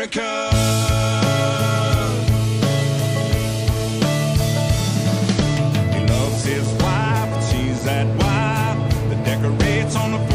He loves his wife, she's that wife that decorates on the